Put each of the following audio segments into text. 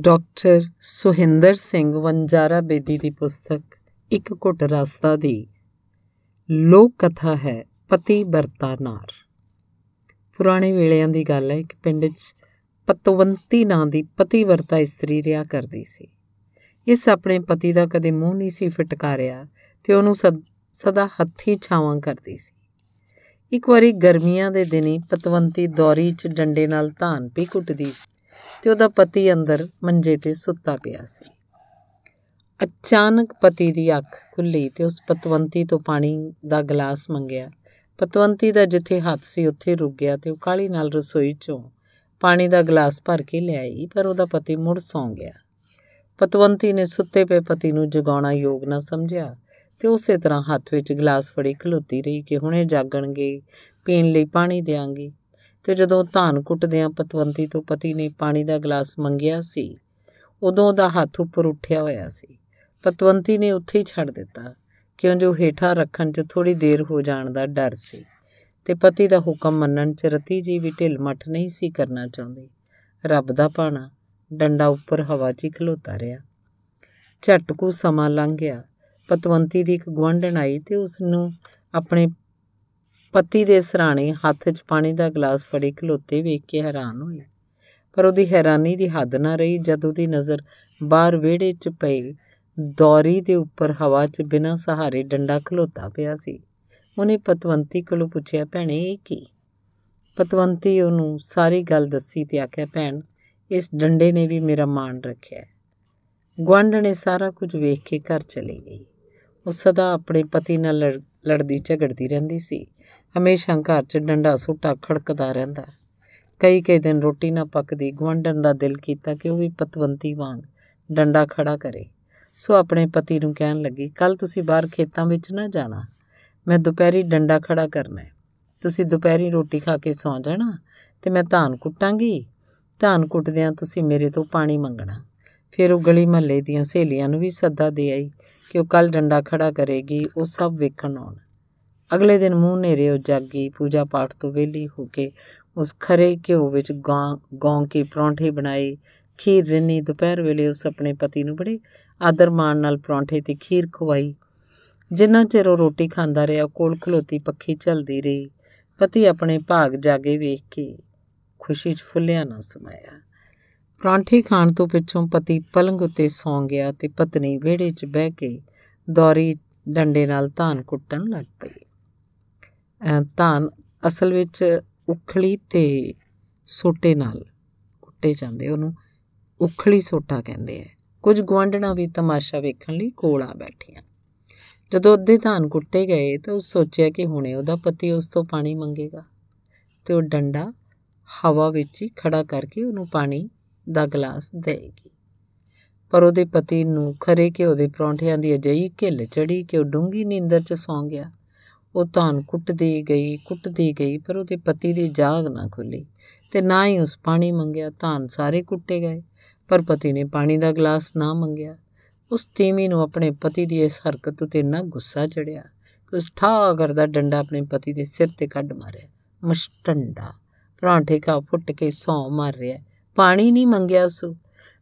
Doctor Suhinder Singh Vanjara Bedi ਦੀ ਪੁਸਤਕ, ਇੱਕ ਘੁੱਟ ਰਸਤਾ ਦੀ ਲੋਕ ਕਥਾ ਹੈ ਪਤੀ ਵਰਤਾ ਨਾਰ। ਪੁਰਾਣੇ ਵੇਲਿਆਂ ਦੀ ਗੱਲ ਹੈ, ਇੱਕ ਪਿੰਡ 'ਚ ਪਤਵੰਤੀ ਨਾਂ ਦੀ ਪਤੀ ਵਰਤਾ ਇਸਤਰੀ ਰਿਆ ਕਰਦੀ ਸੀ। ਇਸ ਆਪਣੇ ਪਤੀ ਦਾ ਕਦੇ ਮੂੰਹ ਨਹੀਂ ਸੀ ਫਟਕਾਰਿਆ ਤੇ ਉਹਨੂੰ ਸਦਾ ਹੱਥੀ ਛਾਵਾਂ ਕਰਦੀ ਸੀ। ਇੱਕ ਵਾਰੀ ਗਰਮੀਆਂ ਦੇ ਦਿਨੀ ਪਤਵੰਤੀ ਦੌਰੀ 'ਚ ਡੰਡੇ ਨਾਲ ਧਾਨ ਵੀ ਕੁੱਟਦੀ ਸੀ। ਤੇ ਉਹਦਾ ਪਤੀ ਅੰਦਰ ਮੰਜੇ ਤੇ ਸੁੱਤਾ ਪਿਆ ਸੀ। ਅਚਾਨਕ ਪਤੀ ਦੀ ਅੱਖ ਖੁੱਲੀ ਤੇ ਉਸ ਪਤਵੰਤੀ ਤੋਂ ਪਾਣੀ ਦਾ ਗਲਾਸ ਮੰਗਿਆ। ਪਤਵੰਤੀ ਦਾ ਜਿੱਥੇ ਹੱਥ ਸੀ ਉੱਥੇ ਰੁਕ ਗਿਆ ਤੇ ਉਹ ਕਾਲੀ ਨਾਲ ਰਸੋਈ 'ਚੋਂ ਪਾਣੀ ਦਾ ਗਲਾਸ ਭਰ ਕੇ ਲਿਆਈ ਪਰ ਉਹਦਾ ਪਤੀ ਮੁੜ ਸੌਂ ਗਿਆ। ਪਤਵੰਤੀ ਨੇ ਸੁੱਤੇ ਪਏ ਪਤੀ ਨੂੰ ਜਗਾਉਣਾ ਯੋਗ ਨਾ ਸਮਝਿਆ ਤੇ ਉਸੇ ਤਰ੍ਹਾਂ ਹੱਥ ਵਿੱਚ ਗਲਾਸ ਫੜੀ ਖਲੋਤੀ ਰਹੀ ਕਿ ਹੁਣੇ ਜਾਗਣਗੇ, ਪੀਣ ਲਈ ਪਾਣੀ ਦੇਾਂਗੀ ਤੇ ਜਦੋਂ ਧਾਨ ਕੁੱਟਦਿਆਂ ਪਤਵੰਤੀ ਤੋਂ ਪਤੀ ਨੇ ਪਾਣੀ ਦਾ ਗਲਾਸ ਮੰਗਿਆ ਸੀ, ਉਦੋਂ ਉਹਦਾ ਹੱਥ ਉੱਪਰ ਉੱਠਿਆ ਹੋਇਆ ਸੀ। ਪਤਵੰਤੀ ਨੇ ਉੱਥੇ ਹੀ ਛੱਡ ਦਿੱਤਾ, ਕਿਉਂ ਜੋ ਹੇਠਾਂ ਰੱਖਣ 'ਚ ਥੋੜੀ ਦੇਰ ਹੋ ਜਾਣ ਦਾ ਡਰ ਸੀ। ਤੇ ਪਤੀ ਦਾ ਹੁਕਮ ਮੰਨਣ 'ਚ ਰਤੀ ਜੀ ਵੀ ਢਿੱਲ ਮੱਠ ਨਹੀਂ ਸੀ ਕਰਨਾ ਚਾਹੁੰਦੀ। ਰੱਬ ਦਾ ਪਾਣਾ ਡੰਡਾ ਉੱਪਰ ਹਵਾ 'ਚ ਖਲੋਤਾ ਰਿਹਾ। ਝਟਕੂ ਸਮਾਂ ਲੰਘ ਗਿਆ। ਪਤਵੰਤੀ ਦੀ ਇੱਕ ਗਵੰਡਣ ਆਈ ਤੇ ਉਸ ਨੂੰ ਆਪਣੇ ਪਤੀ ਦੇ ਸਰਾਣੇ ਹੱਥ 'ਚ ਪਾਣੀ ਦਾ ਗਲਾਸ ਫੜੇ ਖਲੋਤੇ ਵੇਖ ਕੇ ਹੈਰਾਨ ਹੋਈ ਪਰ ਉਹਦੀ ਹੈਰਾਨੀ ਦੀ ਹੱਦ ਨਾ ਰਹੀ ਜਦ ਉਹਦੀ ਨਜ਼ਰ ਬਾਹਰ ਵਿਹੜੇ 'ਚ ਪਈ ਦੌਰੀ ਦੇ ਉੱਪਰ ਹਵਾ 'ਚ ਬਿਨਾਂ ਸਹਾਰੇ ਡੰਡਾ ਖਲੋਤਾ ਪਿਆ ਸੀ। ਉਹਨੇ ਪਤਵੰਤੀ ਕੋਲੋਂ ਪੁੱਛਿਆ, ਭੈਣੇ, ਇਹ ਕੀ? ਪਤਵੰਤੀ ਉਹਨੂੰ ਸਾਰੀ ਗੱਲ ਦੱਸੀ ਤੇ ਆਖਿਆ, ਭੈਣ, ਇਸ ਡੰਡੇ ਨੇ ਵੀ ਮੇਰਾ ਮਾਣ ਰੱਖਿਆ ਗਵੰਡ ਨੇ ਸਾਰਾ ਕੁਝ ਵੇਖ ਕੇ ਘਰ ਚਲੀ ਗਈ। ਉਹ ਸਦਾ ਆਪਣੇ ਪਤੀ ਨਾਲ ਲੜਦੀ ਝਗੜਦੀ ਰਹਿੰਦੀ ਸੀ। ਹਮੇਸ਼ਾ ਘਰ 'ਚ ਡੰਡਾ ਸੁੱਟਾ ਖੜਕਦਾ ਰਹਿੰਦਾ। ਕਈ ਕਈ ਦਿਨ ਰੋਟੀ ਨਾ ਪੱਕਦੀ ਗਵੰਡਨ ਦਾ ਦਿਲ ਕੀਤਾ ਕਿ ਉਹ ਵੀ ਪਤਵੰਤੀ ਵਾਂਗ ਡੰਡਾ ਖੜਾ ਕਰੇ। ਸੋ ਆਪਣੇ ਪਤੀ ਨੂੰ ਕਹਿਣ ਲੱਗੀ ਕੱਲ ਤੁਸੀਂ ਬਾਹਰ ਖੇਤਾਂ ਵਿੱਚ ਨਾ ਜਾਣਾ। ਮੈਂ ਦੁਪਹਿਰੀ ਡੰਡਾ ਖੜਾ ਕਰਨਾ ਤੁਸੀਂ ਦੁਪਹਿਰੀ ਰੋਟੀ ਖਾ ਕੇ ਸੌਂ ਜਾਣਾ ਤੇ ਮੈਂ ਧਾਨ ਕੁੱਟਾਂਗੀ। ਧਾਨ ਕੁੱਟਦਿਆਂ ਤੁਸੀਂ ਮੇਰੇ ਤੋਂ ਪਾਣੀ ਮੰਗਣਾ। ਫਿਰ ਉਹ ਗਲੀ ਮਹੱਲੇ ਦੀਆਂ ਸਹੇਲੀਆਂ ਨੂੰ ਵੀ ਸੱਦਾ ਦੇ ਆਈ ਕਿ ਉਹ ਕੱਲ ਡੰਡਾ ਖੜਾ ਕਰੇਗੀ, ਉਹ ਸਭ ਵੇਖਣ ਆਉਣ। ਅਗਲੇ ਦਿਨ ਮੂੰਹ ਨੇਰੇ ਉਹ ਜਾਗੀ ਪੂਜਾ ਪਾਠ ਤੋਂ ਵਿਹਲੀ ਹੋ ਕੇ ਉਸ ਖਰੇ ਘਿਓ ਵਿੱਚ ਗਾਂ ਗੌਂ ਕੇ ਪਰੌਂਠੇ ਬਣਾਏ। ਖੀਰ ਰਿੰਨੀ ਦੁਪਹਿਰ ਵੇਲੇ ਉਸ ਆਪਣੇ ਪਤੀ ਨੂੰ ਬੜੇ ਆਦਰ ਮਾਣ ਨਾਲ ਪਰੌਂਠੇ ਤੇ ਖੀਰ ਖਵਾਈ। ਜਿੰਨਾ ਚਿਰ ਉਹ ਰੋਟੀ ਖਾਂਦਾ ਰਿਹਾ ਕੋਲ ਖਲੋਤੀ ਪੱਖੀ ਚੱਲਦੀ ਰਹੀ। ਪਤੀ ਆਪਣੇ ਭਾਗ ਜਾਗੇ ਵੇਖ ਕੇ ਖੁਸ਼ੀ 'ਚ ਫੁੱਲਿਆ ਨਾ ਸਮਾਇਆ। ਪਰਾਂਠੇ ਖਾਣ ਤੋਂ ਪਿੱਛੋਂ ਪਤੀ ਪਲੰਗ ਉੱਤੇ ਸੌਂ ਗਿਆ ਤੇ ਪਤਨੀ ਵਿਹੜੇ 'ਚ ਬਹਿ ਕੇ ਦੌਰੀ ਡੰਡੇ ਨਾਲ ਧਾਨ ਕੁੱਟਣ ਲੱਗ ਪਈ। ਧਾਨ ਅਸਲ ਵਿੱਚ ਉਖਲੀ ਤੇ ਸੋਟੇ ਨਾਲ ਕੁੱਟੇ ਜਾਂਦੇ, ਉਹਨੂੰ ਉਖਲੀ ਸੋਟਾ ਕਹਿੰਦੇ ਆ। ਕੁਝ ਗਵਾਂਢਣਾ ਵੀ ਤਮਾਸ਼ਾ ਵੇਖਣ ਲਈ ਕੋਲ ਆ ਬੈਠੀਆਂ। ਜਦੋਂ ਅੱਧੇ ਧਾਨ ਕੁੱਟੇ ਗਏ ਤਾਂ ਉਹ ਸੋਚਿਆ ਕਿ ਹੁਣੇ ਉਹਦਾ ਪਤੀ ਉਸ ਤੋਂ ਪਾਣੀ ਮੰਗੇਗਾ ਤੇ ਉਹ ਡੰਡਾ ਹਵਾ ਵਿੱਚ ਹੀ ਖੜਾ ਕਰਕੇ ਉਹਨੂੰ ਪਾਣੀ ਦਾ ਗਲਾਸ ਦੇਗੀ। ਪਰ ਉਹਦੇ ਪਤੀ ਨੂੰ ਖਰੇ ਕਿ ਉਹਦੇ ਪਰੌਂਠਿਆਂ ਦੀ ਅਜਈ ਘਿੱਲ ਚੜੀ ਕਿ ਉਹ ਡੂੰਗੀ ਨੀਂਦਰ 'ਚ ਸੌਂ ਗਿਆ। ਉਹ ਧਾਨ ਕੁੱਟਦੀ ਗਈ ਕੁੱਟਦੀ ਗਈ, ਪਰ ਉਹਦੇ ਪਤੀ ਦੀ ਜਾਗ ਨਾ ਖੁੱਲੀ ਤੇ ਨਾ ਹੀ ਉਸ ਪਾਣੀ ਮੰਗਿਆ, ਧਾਨ ਸਾਰੇ ਕੁੱਟੇ ਗਏ। ਪਰ ਪਤੀ ਨੇ ਪਾਣੀ ਦਾ ਗਲਾਸ ਨਾ ਮੰਗਿਆ। ਉਸ ਤੀਮੀ ਨੂੰ ਆਪਣੇ ਪਤੀ ਦੀ ਇਸ ਹਰਕਤ ਉਤੇ ਨਾ ਗੁੱਸਾ ਚੜਿਆ ਕਿ ਉਸ ਠਾ ਕਰਦਾ ਡੰਡਾ ਆਪਣੇ ਪਤੀ ਦੇ ਸਿਰ ਤੇ ਕੱਢ ਮਾਰਿਆ। ਮਸਟੰਡਾ, ਪਰਾਂਠੇ ਕਾ ਫੁੱਟ ਕੇ ਸੌ ਮਾਰ ਰਿਹਾ। ਪਾਣੀ ਨਹੀਂ ਮੰਗਿਆ ਸੋ।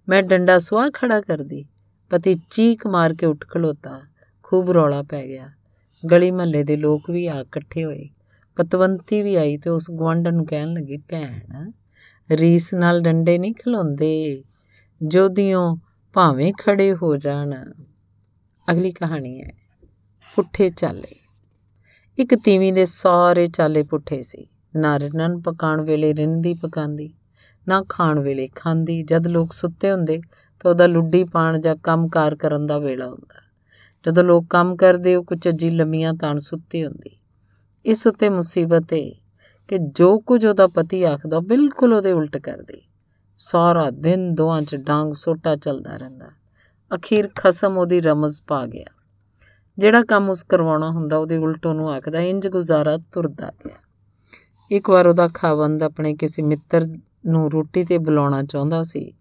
ਮੈਂ ਡੰਡਾ ਸਵਾ ਖੜਾ ਕਰਦੀ। ਪਤੀ ਚੀਕ ਮਾਰ ਕੇ ਉੱਠ ਖਲੋਤਾ। ਖੂਬ ਰੌਲਾ ਪੈ ਗਿਆ। ਗਲੀ ਮਹੱਲੇ ਦੇ ਲੋਕ ਵੀ ਆ ਇਕੱਠੇ ਹੋਏ। ਪਤਵੰਤੀ ਵੀ ਆਈ ਤੇ ਉਸ ਗਵੰਡਨ ਨੂੰ ਕਹਿਣ ਲੱਗੀ, ਭੈਣ, ਰੀਸ ਨਾਲ ਡੰਡੇ ਨਹੀਂ ਖਲੋਂਦੇ। ਜੋਦੀਓ ਭਾਵੇਂ ਖੜੇ ਹੋ ਜਾਣ। ਅਗਲੀ ਕਹਾਣੀ ਹੈ, ਪੁੱਠੇ ਚਾਲੇ। ਇੱਕ ਤੀਵੀਂ ਦੇ ਸਾਰੇ ਚਾਲੇ ਪੁੱਠੇ ਸੀ। ਨਾ ਰਿੰਨਣ ਪਕਾਣ ਵੇਲੇ ਰਿੰਦੀ ਪਕਾਂਦੀ ਨਾ ਖਾਣ ਵੇਲੇ ਖਾਂਦੀ, ਜਦ ਲੋਕ ਸੁੱਤੇ ਹੁੰਦੇ ਤਾਂ ਉਹਦਾ ਲੁੱਡੀ ਪਾਣ ਜਾਂ ਕੰਮਕਾਰ ਕਰਨ ਦਾ ਵੇਲਾ ਹੁੰਦਾ। ਜਦੋਂ ਲੋਕ ਕੰਮ ਕਰਦੇ, ਉਹ ਕੁਝ ਅੱਜੀ ਲੰਮੀਆਂ ਤਾਣ ਸੁੱਤੀ ਹੁੰਦੀ। ਇਸ ਉੱਤੇ ਮੁਸੀਬਤ ਹੈ ਕਿ ਜੋ ਕੁਝ ਉਹਦਾ ਪਤੀ ਆਖਦਾ ਬਿਲਕੁਲ ਉਹਦੇ ਉਲਟ ਕਰਦੀ। ਸਾਰਾ ਦਿਨ ਦੋਹਾਂ 'ਚ ਡਾਂਗ ਸੋਟਾ ਚੱਲਦਾ ਰਹਿੰਦਾ। ਅਖੀਰ ਖਸਮ ਉਹਦੀ ਰਮਜ਼ ਪਾ ਗਿਆ। ਜਿਹੜਾ ਕੰਮ ਉਸ ਕਰਵਾਉਣਾ ਹੁੰਦਾ, ਉਹਦੇ ਉਲਟ ਉਹਨੂੰ ਆਖਦਾ, ਇੰਜ ਗੁਜ਼ਾਰਾ ਤੁਰਦਾ ਗਿਆ ਇੱਕ ਵਾਰ ਉਹਦਾ ਖਾਵੰਦ ਆਪਣੇ ਕਿਸੇ ਮਿੱਤਰ ਨੂੰ ਰੋਟੀ ਤੇ ਬੁਲਾਉਣਾ ਚਾਹੁੰਦਾ ਸੀ।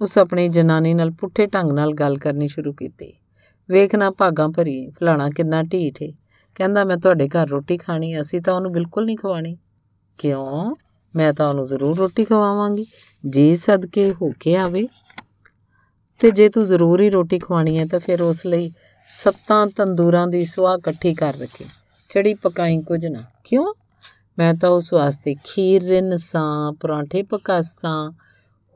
ਉਸ ਆਪਣੀ ਜਨਾਨੀ ਨਾਲ ਪੁੱਠੇ ਢੰਗ ਨਾਲ ਗੱਲ ਕਰਨੀ ਸ਼ੁਰੂ ਕੀਤੀ। ਵੇਖਣਾ ਭਾਗਾਂ ਭਰੀ, ਫਲਾਣਾ ਕਿੰਨਾ ਢੀਠ ਏ। ਕਹਿੰਦਾ, ਮੈਂ ਤੁਹਾਡੇ ਘਰ ਰੋਟੀ ਖਾਣੀ ਅਸੀਂ ਤਾਂ ਉਹਨੂੰ ਬਿਲਕੁਲ ਨਹੀਂ ਖਵਾਣੀ। ਕਿਉਂ? ਮੈਂ ਤਾਂ ਉਹਨੂੰ ਜ਼ਰੂਰ ਰੋਟੀ ਖਵਾਵਾਂਗੀ। ਜੀ ਸਦਕੇ ਹੋ ਕੇ ਆਵੇ ਤੇ ਜੇ ਤੂੰ ਜ਼ਰੂਰ ਹੀ ਰੋਟੀ ਖਵਾਣੀ ਹੈ ਤਾਂ ਫਿਰ ਉਸ ਲਈ ਸੱਤਾਂ ਤੰਦੂਰਾਂ ਦੀ ਸੁਆਹ ਇਕੱਠੀ ਕਰ ਰੱਖੇ। ਚੜੀ ਪਕਾਈ ਕੁਝ ਨਾ। ਕਿਉਂ? ਮੈਂ ਤਾਂ ਉਸ ਵਾਸਤੇ ਖੀਰ ਰਿੰਨ ਸਾਂ ਪਰਾਂਠੇ ਪਕਾਸਾਂ,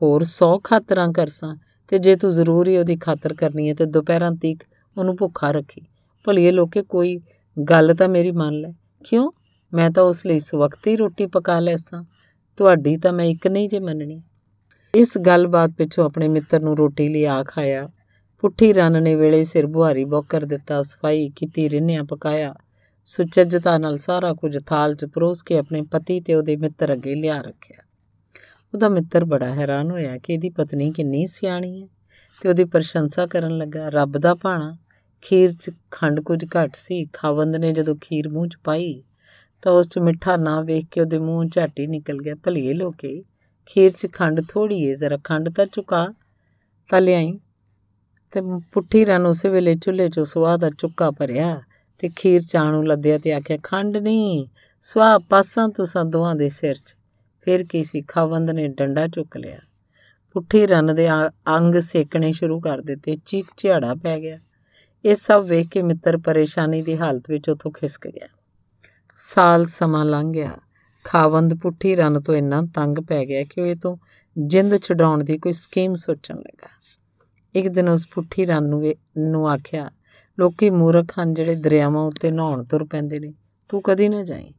ਹੋਰ 100 ਖਾਤਰਾਂ ਕਰਸਾਂ। ਤੇ ਜੇ ਤੂੰ ਜ਼ਰੂਰ ਹੀ ਉਹਦੀ ਖਾਤਰ ਕਰਨੀ ਹੈ ਤੇ ਦੁਪਹਿਰਾਂ ਤੀਕ ਉਹਨੂੰ ਭੁੱਖਾ ਰੱਖੀ। ਭਲੀਏ ਲੋਕੇ, ਕੋਈ ਗੱਲ ਤਾਂ ਮੇਰੀ ਮੰਨ ਲੈ। ਕਿਉਂ? ਮੈਂ ਤਾਂ ਉਸ ਲਈ ਸਵਖਤ ਹੀ ਰੋਟੀ ਪਕਾ ਲੈਸਾਂ। ਤੁਹਾਡੀ ਤਾਂ ਮੈਂ ਇੱਕ ਨਹੀਂ ਜੇ ਮੰਨਣੀ। ਇਸ ਗੱਲਬਾਤ ਪਿੱਛੋਂ ਆਪਣੇ ਮਿੱਤਰ ਨੂੰ ਰੋਟੀ ਲਈ ਆ ਖਾਇਆ ਪੁੱਠੀ ਰੰਨ ਨੇ ਵੇਲੇ ਸਿਰ ਬੁਹਾਰੀ ਬੋਕਰ ਦਿੱਤਾ, ਸਫ਼ਾਈ ਕੀਤੀ, ਰਿੰਨਿਆ ਪਕਾਇਆ। ਸੁਚੱਜਤਾ ਨਾਲ ਸਾਰਾ ਕੁਝ ਥਾਲ 'ਚ ਪਰੋਸ ਕੇ ਆਪਣੇ ਪਤੀ ਤੇ ਉਹਦੇ ਮਿੱਤਰ ਅੱਗੇ ਲਿਆ ਰੱਖਿਆ। ਉਹਦਾ ਮਿੱਤਰ ਬੜਾ ਹੈਰਾਨ ਹੋਇਆ ਕਿ ਇਹਦੀ ਪਤਨੀ ਕਿੰਨੀ ਸਿਆਣੀ ਹੈ ਤੇ ਉਹਦੀ ਪ੍ਰਸ਼ੰਸਾ ਕਰਨ ਲੱਗਾ, ਰੱਬ ਦਾ ਭਾਣਾ, ਖੀਰ 'ਚ ਖੰਡ ਕੁਝ ਘੱਟ ਸੀ, ਖਾਵੰਦ ਨੇ ਜਦੋਂ ਖੀਰ ਮੂੰਹ 'ਚ ਪਾਈ, ਤਾਂ ਉਸ 'ਚ ਮਿੱਠਾ ਨਾ ਵੇਖ ਕੇ ਉਹਦੇ ਮੂੰਹ ਝਾਟੀ ਨਿਕਲ ਗਿਆ ਭਲੀਏ ਲੋਕੇ, ਖੀਰ 'ਚ ਖੰਡ ਥੋੜੀ ਏ, ਜ਼ਰਾ ਖੰਡ ਤਾਂ ਚੁਕਾ, ਤਾਂ ਲਿਆਈ। ਤੇ ਪੁੱਠੀ ਰਨ ਉਸੇ ਵੇਲੇ ਚੁੱਲ੍ਹੇ 'ਚੋਂ ਸਵਾਹ ਦਾ ਚੁੱਕਾ ਭਰਿਆ। ਤੇ ਖੀਰ ਚਾਣ ਨੂੰ ਲੱਦਿਆ ਤੇ ਆਖਿਆ, ਖੰਡ ਨਹੀਂ ਸਵਾਹ ਪਾਸਾਂ ਤੁਸਾਂ ਦੋਹਾਂ ਦੇ ਸਿਰ 'ਚ। ਫਿਰ ਕੀ ਸੀ, ਖਾਵੰਦ ਨੇ ਡੰਡਾ ਚੁੱਕ ਲਿਆ। ਪੁੱਠੀ ਰਨ ਦੇ ਅੰਗ ਸੇਕਣੇ ਸ਼ੁਰੂ ਕਰ ਦਿੱਤੇ, ਚੀਕ ਝਾੜਾ ਪੈ ਗਿਆ। ਇਹ ਸਭ ਵੇਖ ਕੇ ਮਿੱਤਰ ਪਰੇਸ਼ਾਨੀ ਦੀ ਹਾਲਤ ਵਿੱਚ ਉਥੋਂ ਖਿਸਕ ਗਿਆ। ਸਾਲ ਸਮਾਂ ਲੰਘ ਗਿਆ। ਖਾਵੰਦ ਪੁੱਠੀ ਰਨ ਤੋਂ ਇੰਨਾ ਤੰਗ ਪੈ ਗਿਆ ਕਿ ਉਹ ਇਹ ਤੋਂ ਜਿੰਦ ਛਡਾਉਣ ਦੀ ਕੋਈ ਸਕੀਮ ਸੋਚਣ ਲੱਗਾ। ਇੱਕ ਦਿਨ ਉਸ ਪੁੱਠੀ ਰਨ ਨੂੰ ਨੂੰ ਆਖਿਆ ਲੋਕੀ ਮੂਰਖ ਹਨ ਜਿਹੜੇ ਦਰਿਆਵਾਂ ਉੱਤੇ ਨਹਾਉਣ ਤੁਰ ਪੈਂਦੇ ਨੇ। ਤੂੰ ਕਦੀ ਨਾ ਜਾਈ।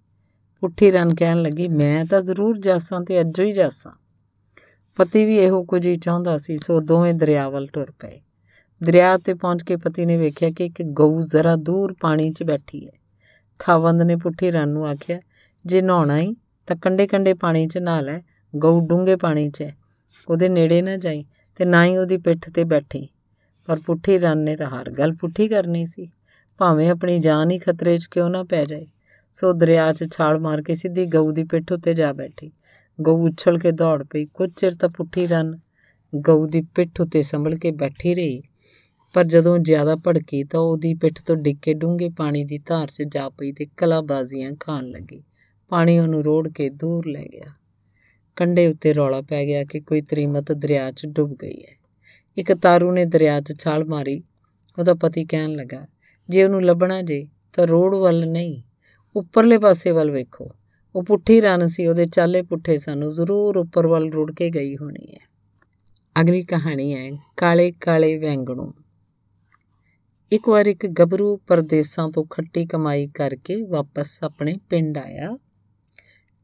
ਪੁੱਠੀ ਰਨ ਕਹਿਣ ਲੱਗੀ, ਮੈਂ ਤਾਂ ਜ਼ਰੂਰ ਜਾਸਾਂ ਤੇ ਅੱਜੋ ਹੀ ਜਾਸਾਂ। ਪਤੀ ਵੀ ਇਹੋ ਕੁਝ ਹੀ ਚਾਹੁੰਦਾ ਸੀ, ਸੋ ਦੋਵੇਂ ਦਰਿਆ ਵੱਲ ਤੁਰ ਪਏ। ਦਰਿਆ ਤੇ ਪਹੁੰਚ ਕੇ ਪਤੀ ਨੇ ਵੇਖਿਆ ਕਿ ਇੱਕ ਗਊ ਜ਼ਰਾ ਦੂਰ ਪਾਣੀ 'ਚ ਬੈਠੀ ਹੈ। ਖਾਵੰਦ ਨੇ ਪੁੱਠੀ ਰਨ ਨੂੰ ਆਖਿਆ, ਜੇ ਨਹਾਉਣਾ ਹੀ ਤਾਂ ਕੰਡੇ ਕੰਡੇ ਪਾਣੀ 'ਚ ਨਹਾ ਲੈ, ਗਊ ਡੂੰਘੇ ਪਾਣੀ 'ਚ ਹੈ। ਉਹਦੇ ਨੇੜੇ ਨਾ ਜਾਈ ਤੇ ਨਾ ਹੀ ਉਹਦੀ ਪਿੱਠ ਤੇ ਬੈਠੀ। ਪਰ ਪੁੱਠੀ ਰਨ ਨੇ ਤਾਂ ਹਰ ਗੱਲ ਪੁੱਠੀ ਕਰਨੀ ਸੀ। ਭਾਵੇਂ ਆਪਣੀ ਜਾਨ ਹੀ ਖਤਰੇ 'ਚ ਕਿਉਂ ਨਾ ਪੈ ਜਾਏ। ਸੋ ਦਰਿਆ 'ਚ ਛਾਲ ਮਾਰ ਕੇ ਸਿੱਧੀ ਗਊ ਦੀ ਪਿੱਠ ਉੱਤੇ ਜਾ ਬੈਠੀ। ਗਊ ਉਛਲ ਕੇ ਦੌੜ ਪਈ। ਕੁਝ ਚਿਰ ਤਾਂ ਪੁੱਠੀ ਰਨ ਗਊ ਦੀ ਪਿੱਠ ਉੱਤੇ ਸੰਭਲ ਕੇ ਬੈਠੀ ਰਹੀ। ਪਰ ਜਦੋਂ ਜ਼ਿਆਦਾ ਭੜਕੀ ਤਾਂ ਉਹਦੀ ਪਿੱਠ ਤੋਂ ਡਿੱਗ ਕੇ ਡੂੰਘੇ ਪਾਣੀ ਦੀ ਧਾਰ 'ਚ ਜਾ ਪਈ ਤੇ ਕਲਾਬਾਜ਼ੀਆਂ ਖਾਣ ਲੱਗੀ। ਪਾਣੀ ਉਹਨੂੰ ਰੋੜ ਕੇ ਦੂਰ ਲੈ ਗਿਆ। ਕੰਡੇ ਉੱਤੇ ਰੌਲਾ ਪੈ ਗਿਆ ਕਿ ਕੋਈ ਤਰੀਮਤ ਦਰਿਆ 'ਚ ਡੁੱਬ ਗਈ ਹੈ। ਇੱਕ ਤਾਰੂ ਨੇ ਦਰਿਆ 'ਚ ਛਾਲ ਮਾਰੀ। ਉਹਦਾ ਪਤੀ ਕਹਿਣ ਲੱਗਾ, ਜੇ ਉਹਨੂੰ ਲੱਭਣਾ ਜੇ, ਤਾਂ ਰੋਡ ਵੱਲ ਨਹੀਂ, ਉੱਪਰਲੇ ਪਾਸੇ ਵੱਲ ਵੇਖੋ। ਉਹ ਪੁੱਠੀ ਰਨ ਸੀ, ਉਹਦੇ ਚਾਲੇ ਪੁੱਠੇ ਸਾਨੂੰ। ਜ਼ਰੂਰ ਉੱਪਰ ਵੱਲ ਰੁੜ ਕੇ ਗਈ ਹੋਣੀ ਹੈ। ਅਗਲੀ ਕਹਾਣੀ ਹੈ, ਕਾਲੇ ਕਾਲੇ ਵੈਂਗਣੂ। ਇੱਕ ਵਾਰ ਇੱਕ ਗੱਭਰੂ ਪਰਦੇਸਾਂ ਤੋਂ ਖੱਟੀ ਕਮਾਈ ਕਰਕੇ ਵਾਪਸ ਆਪਣੇ ਪਿੰਡ ਆਇਆ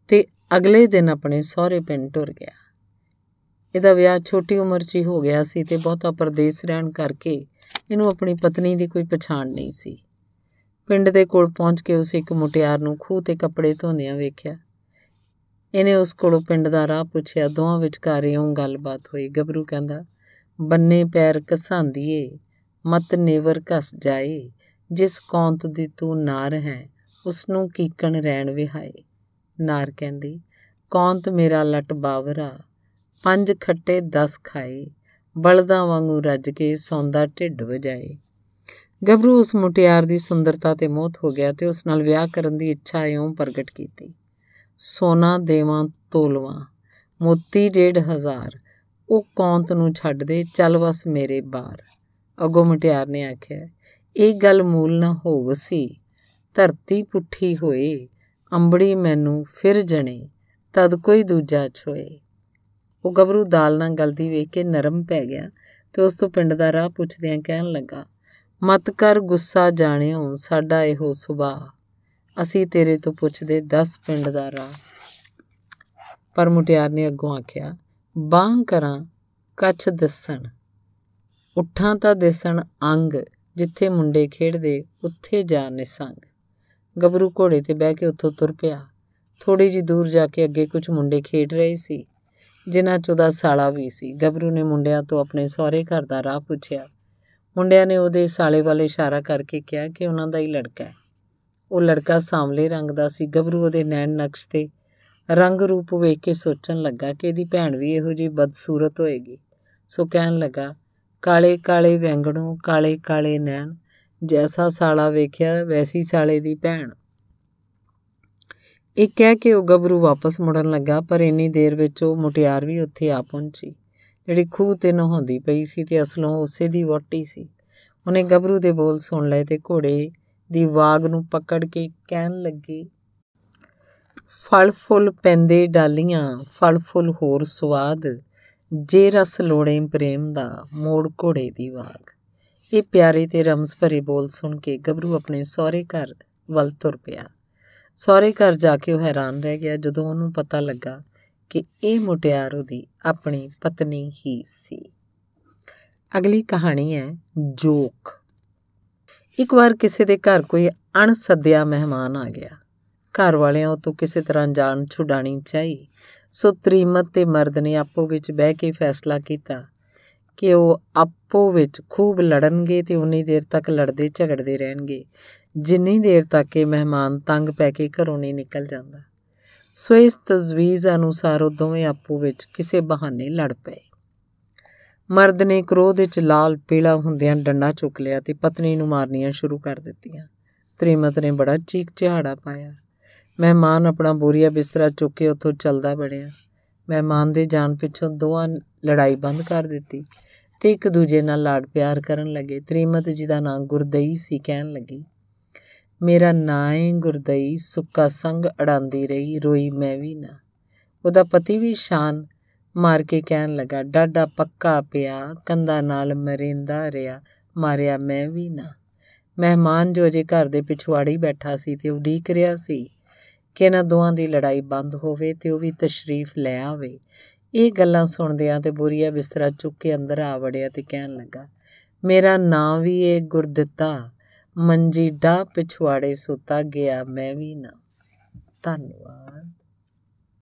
ਤੇ ਅਗਲੇ ਦਿਨ ਆਪਣੇ ਸਹੁਰੇ ਪਿੰਡ ਟੁਰ ਗਿਆ। ਇਹਦਾ ਵਿਆਹ ਛੋਟੀ ਉਮਰ 'ਚ ਹੀ ਹੋ ਗਿਆ ਸੀ ਅਤੇ ਬਹੁਤਾ ਪਰਦੇਸ ਰਹਿਣ ਕਰਕੇ ਇਹਨੂੰ ਆਪਣੀ ਪਤਨੀ ਦੀ ਕੋਈ ਪਛਾਣ ਨਹੀਂ ਸੀ। ਪਿੰਡ ਦੇ ਕੋਲ ਪਹੁੰਚ ਕੇ ਉਸ ਇੱਕ ਮੁਟਿਆਰ ਨੂੰ ਖੂਹ ਤੇ ਕੱਪੜੇ ਧੋਂਦਿਆਂ ਵੇਖਿਆ। ਇਹਨੇ ਉਸ ਕੋਲੋਂ ਪਿੰਡ ਦਾ ਰਾਹ ਪੁੱਛਿਆ ਦੋਹਾਂ ਵਿਚਕਾਰ ਇਉਂ ਗੱਲਬਾਤ ਹੋਈ? ਗੱਭਰੂ ਕਹਿੰਦਾ, ਬੰਨੇ ਪੈਰ ਕਸਾਂਦੀਏ ਮਤ ਨੇਵਰ ਘਸ ਜਾਏ, ਜਿਸ ਕੌਂਤ ਦੀ ਤੂੰ ਨਾਰ ਹੈ ਉਸ ਨੂੰ ਕੀਕਣ ਰਹਿਣ ਵਿਹਾਏ। ਨਾਰ ਕਹਿੰਦੀ, ਕੌਂਤ ਮੇਰਾ ਲਟ ਬਾਵਰਾ ਪੰਜ ਖੱਟੇ 10 ਖਾਏ, ਬਲਦਾਂ ਵਾਂਗੂ ਰੱਜ ਕੇ ਸੌਂਦਾ ਢਿੱਡ ਵਜਾਏ। ਗੱਭਰੂ ਉਸ ਮੁਟਿਆਰ ਦੀ ਸੁੰਦਰਤਾ ਤੇ ਮੋਹਤ ਹੋ ਗਿਆ ਤੇ ਉਸ ਨਾਲ ਵਿਆਹ ਕਰਨ ਦੀ ਇੱਛਾ ਇਉਂ ਪ੍ਰਗਟ ਕੀਤੀ। ਸੋਨਾ ਦੇਵਾਂ ਤੋਲਵਾ, ਮੋਤੀ ਡੇਢ ਹਜ਼ਾਰ, ਉਹ ਕੌਂਤ ਨੂੰ ਛੱਡ ਦੇ, ਚੱਲ ਵਸ ਮੇਰੇ ਬਾਰ। ਅਗੋ ਮੁਟਿਆਰ ਨੇ ਆਖਿਆ, ਇਹ ਗੱਲ ਮੂਲ ਨਾ ਹੋਵਸੀ ਧਰਤੀ ਪੁੱਠੀ ਹੋਏ, ਅੰਬੜੀ ਮੈਨੂੰ ਫਿਰ ਜਣੇ, ਤਦ ਕੋਈ ਦੂਜਾ ਛੋਏ। ਉਹ ਗੱਭਰੂ ਦਾਲ ਨਾਲ ਗਲਦੀ ਵੇਖ ਕੇ ਨਰਮ ਪੈ ਗਿਆ ਤੇ ਉਸ ਤੋਂ ਪਿੰਡ ਦਾ ਰਾਹ ਪੁੱਛਦਿਆਂ ਕਹਿਣ ਲੱਗਾ, ਮਤ ਕਰ ਗੁੱਸਾ ਜਾਣਿਓ, ਸਾਡਾ ਇਹੋ ਸੁਭਾਅ। ਅਸੀਂ ਤੇਰੇ ਤੋਂ ਪੁੱਛਦੇ 10 ਪਿੰਡ ਦਾ ਰਾਹ। ਪਰ ਮੁਟਿਆਰ ਨੇ ਅੱਗੋਂ ਆਖਿਆ, ਬਾਹ ਕਰਾਂ, ਕੱਛ ਦੱਸਣ। ਉੱਠਾਂ ਤਾਂ ਦਿਸਣ ਅੰਗ, ਜਿੱਥੇ ਮੁੰਡੇ ਖੇਡਦੇ, ਉੱਥੇ ਜਾ ਨਿਸੰਗ। ਗੱਭਰੂ ਘੋੜੇ ਤੇ ਬਹਿ ਕੇ ਉੱਥੋਂ ਤੁਰ ਪਿਆ। ਥੋੜੀ ਜੀ ਦੂਰ ਜਾ ਕੇ ਅੱਗੇ ਕੁਝ ਮੁੰਡੇ ਖੇਡ ਰਹੇ ਸੀ। ਜਿਨ੍ਹਾਂ 'ਚ ਉਹਦਾ ਸਾਲਾ ਵੀ ਸੀ। ਗੱਭਰੂ ਨੇ ਮੁੰਡਿਆਂ ਤੋਂ ਆਪਣੇ ਸਹੁਰੇ ਘਰ ਦਾ ਰਾਹ ਪੁੱਛਿਆ। ਮੁੰਡਿਆਂ ਨੇ ਉਹਦੇ ਸਾਲੇ ਵਾਲੇ ਇਸ਼ਾਰਾ ਕਰਕੇ ਕਿਹਾ ਕਿ ਉਹਨਾਂ ਦਾ ਹੀ ਲੜਕਾ ਹੈ। ਉਹ ਲੜਕਾ ਸਾਂਵਲੇ ਰੰਗ ਦਾ ਸੀ। ਗੱਭਰੂ ਉਹਦੇ ਨੈਣ ਨਕਸ਼ ਤੇ ਰੰਗ ਰੂਪ ਵੇਖ ਕੇ ਸੋਚਣ ਲੱਗਾ ਕਿ ਇਹਦੀ ਭੈਣ ਵੀ ਇਹੋ ਜਿਹੀ ਬਦਸੂਰਤ ਹੋਏਗੀ। ਸੋ ਕਹਿਣ ਲੱਗਾ, ਕਾਲੇ ਕਾਲੇ ਵੈਂਗਣੋਂ ਕਾਲੇ ਕਾਲੇ ਨੈਣ, ਜੈਸਾ ਸਾਲਾ ਵੇਖਿਆ, ਵੈਸੀ ਸਾਲੇ ਦੀ ਭੈਣ। ਇਹ ਕਹਿ ਕੇ ਉਹ ਗੱਭਰੂ ਵਾਪਸ ਮੁੜਨ ਲੱਗਾ, ਪਰ ਇੰਨੀ ਦੇਰ ਵਿੱਚ ਉਹ ਮੁਟਿਆਰ ਵੀ ਉੱਥੇ ਆ ਪਹੁੰਚੀ। ਜਿਹੜੀ ਖੂਹ ਤੇ ਨਹਾਉਂਦੀ ਪਈ ਸੀ ਤੇ ਅਸਲੋਂ ਉਸੇ ਦੀ ਵੋਟੀ ਸੀ। ਉਹਨੇ ਗੱਭਰੂ ਦੇ ਬੋਲ ਸੁਣ ਲਏ ਤੇ ਘੋੜੇ ਦੀ ਵਾਗ ਨੂੰ ਪਕੜ ਕੇ ਕਹਿਣ ਲੱਗੀ ਫਲ ਫੁੱਲ ਪੈਂਦੇ ਡਾਲੀਆਂ ਫਲ ਫੁੱਲ ਹੋਰ ਸਵਾਦ ਜੇ ਰਸ ਲੋੜੇ ਪ੍ਰੇਮ ਦਾ ਮੋੜ ਘੋੜੇ ਦੀ ਵਾਗ। ਇਹ ਪਿਆਰੇ ਤੇ ਰਮਜ਼ ਭਰੇ ਬੋਲ ਸੁਣ ਕੇ ਗੱਭਰੂ ਆਪਣੇ ਸਹੁਰੇ ਘਰ ਵੱਲ ਤੁਰ ਪਿਆ। ਸਹੁਰੇ ਘਰ ਜਾ ਕੇ ਉਹ ਹੈਰਾਨ ਰਹਿ ਗਿਆ ਜਦੋਂ ਉਹਨੂੰ ਪਤਾ ਲੱਗਾ ਕਿ ਇਹ ਮੁਟਿਆਰ ਉਹਦੀ ਆਪਣੀ ਪਤਨੀ ਹੀ ਸੀ। ਅਗਲੀ ਕਹਾਣੀ ਹੈ ਜੋਕ। ਇੱਕ ਵਾਰ ਕਿਸੇ ਦੇ ਘਰ ਕੋਈ ਅਣਸੱਦਿਆ ਮਹਿਮਾਨ ਆ ਗਿਆ। ਘਰ ਵਾਲਿਆਂ ਤੋਂ ਕਿਸੇ ਤਰ੍ਹਾਂ ਜਾਨ ਛੁਡਾਣੀ ਚਾਹੀ। ਸੋ ਤ੍ਰੀਮਤ ਤੇ ਮਰਦ ਨੇ ਆਪੋ ਵਿੱਚ ਬਹਿ ਕੇ ਫੈਸਲਾ ਕੀਤਾ ਕਿ ਉਹ ਆਪੋ ਵਿੱਚ ਖੂਬ ਲੜਨਗੇ ਤੇ ਉਨੀ ਦੇਰ ਤੱਕ ਲੜਦੇ ਝਗੜਦੇ ਰਹਿਣਗੇ। ਜਿੰਨੀ ਦੇਰ ਤੱਕ ਇਹ ਮਹਿਮਾਨ ਤੰਗ ਪੈ ਕੇ ਘਰੋਂ ਨਹੀਂ ਨਿਕਲ ਜਾਂਦਾ। ਸੋ ਇਸ ਤਜਵੀਜ਼ ਅਨੁਸਾਰ ਉਹ ਦੋਵੇਂ ਆਪੋ ਵਿੱਚ ਕਿਸੇ ਬਹਾਨੇ ਲੜ ਪਏ। ਮਰਦ ਨੇ ਕ੍ਰੋਧ ਵਿੱਚ ਲਾਲ ਪੀਲਾ ਹੁੰਦਿਆਂ ਡੰਡਾ ਚੁੱਕ ਲਿਆ ਤੇ ਪਤਨੀ ਨੂੰ ਮਾਰਨੀਆਂ ਸ਼ੁਰੂ ਕਰ ਦਿੱਤੀਆਂ। ਤ੍ਰੀਮਤ ਨੇ ਬੜਾ ਚੀਕ ਚਿਹਾੜਾ ਪਾਇਆ। ਮਹਿਮਾਨ ਆਪਣਾ ਬੋਰੀਆ ਬਿਸਤਰਾ ਚੁੱਕ ਕੇ ਉੱਥੋਂ ਚੱਲਦਾ ਬਣਿਆ ਮਹਿਮਾਨ ਦੇ ਜਾਣ ਪਿੱਛੋਂ ਦੋਵਾਂ ਲੜਾਈ ਬੰਦ ਕਰ ਦਿੱਤੀ। ਤੇ ਇੱਕ ਦੂਜੇ ਨਾਲ ਲਾਡ ਪਿਆਰ ਕਰਨ ਲੱਗੇ। ਤ੍ਰੀਮਤ ਜੀ ਦਾ ਨਾਂ ਗੁਰਦਈ ਸੀ, ਕਹਿਣ ਲੱਗੀ, ਮੇਰਾ ਨਾਂ ਏ ਗੁਰਦਈ, ਸੁੱਕਾ ਸੰਗ ਅੜਾਂਦੀ ਰਹੀ, ਰੋਈ ਮੈਂ ਵੀ ਨਾ। ਉਹਦਾ ਪਤੀ ਵੀ ਸ਼ਾਨ ਮਾਰ ਕੇ ਕਹਿਣ ਲੱਗਾ ਡਾਡਾ ਪੱਕਾ ਪਿਆ ਕੰਦਾ ਨਾਲ ਮਰਿੰਦਾ ਰਿਆ ਮਾਰਿਆ ਮੈਂ ਵੀ ਨਾ। ਮਹਿਮਾਨ ਜੋ ਅਜੇ ਘਰ ਦੇ ਪਿਛਵਾੜੀ ਬੈਠਾ ਸੀ ਤੇ ਉਡੀਕ ਰਿਹਾ ਸੀ ਕਿ ਇਹਨਾਂ ਦੋਵਾਂ ਦੀ ਲੜਾਈ ਬੰਦ ਹੋਵੇ ਤੇ ਉਹ ਵੀ ਤਸ਼ਰੀਫ ਲੈ ਆਵੇ। ਇਹ ਗੱਲਾਂ ਸੁਣਦਿਆਂ ਤੇ ਬੁਰੀਆ ਬਿਸਤਰਾ ਚੁੱਕ ਕੇ ਅੰਦਰ ਆ ਵੜਿਆ ਤੇ ਕਹਿਣ ਲੱਗਾ, ਮੇਰਾ ਨਾਂ ਵੀ ਏ ਗੁਰਦਿੱਤਾ, ਮੰਜੀ ਡਾ ਪਿਛਵਾੜੇ ਸੁੱਤਾ ਗਿਆ ਮੈਂ ਵੀ ਨਾ। ਧੰਨਵਾਦ।